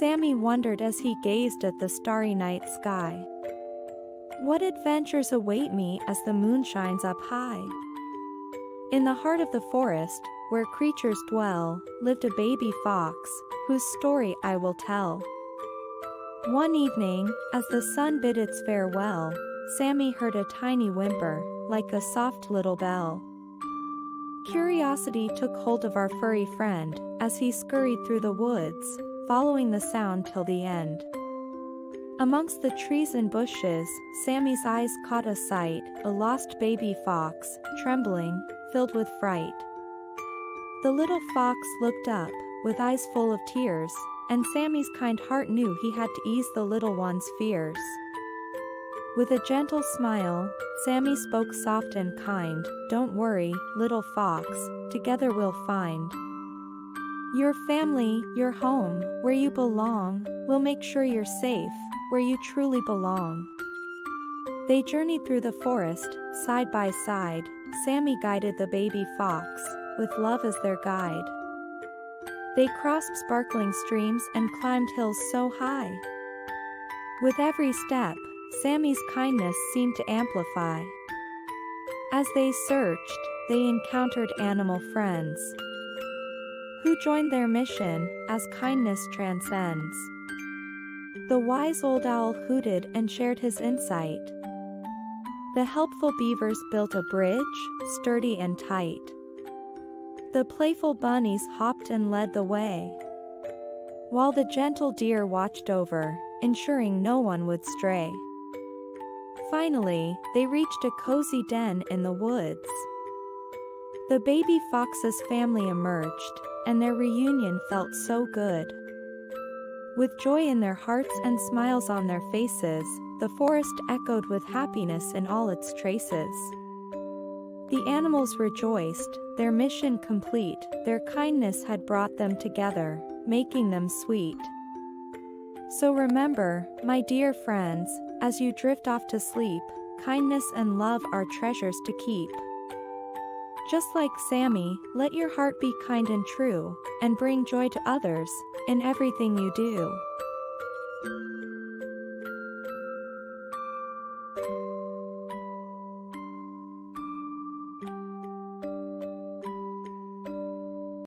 Sammy wondered as he gazed at the starry night sky. What adventures await me as the moon shines up high? In the heart of the forest, where creatures dwell, lived a baby fox, whose story I will tell. One evening, as the sun bid its farewell, Sammy heard a tiny whimper, like a soft little bell. Curiosity took hold of our furry friend, as he scurried through the woods, following the sound till the end. Amongst the trees and bushes, Sammy's eyes caught a sight, a lost baby fox, trembling, filled with fright. The little fox looked up, with eyes full of tears, and Sammy's kind heart knew he had to ease the little one's fears. With a gentle smile, Sammy spoke soft and kind, Don't worry, little fox, together we'll find. Your family, your home, where you belong, we'll make sure you're safe, where you truly belong. They journeyed through the forest, side by side, Sammy guided the baby fox, with love as their guide. They crossed sparkling streams and climbed hills so high. With every step, Sammy's kindness seemed to amplify. As they searched, they encountered animal friends who joined their mission as kindness transcends. The wise old owl hooted and shared his insight. The helpful beavers built a bridge, sturdy and tight. The playful bunnies hopped and led the way. While the gentle deer watched over, ensuring no one would stray. Finally, they reached a cozy den in the woods. The baby fox's family emerged, and their reunion felt so good. With joy in their hearts and smiles on their faces, the forest echoed with happiness in all its traces. The animals rejoiced, their mission complete, their kindness had brought them together, making them sweet. So remember, my dear friends, as you drift off to sleep, kindness and love are treasures to keep. Just like Sammy, let your heart be kind and true, and bring joy to others, in everything you do.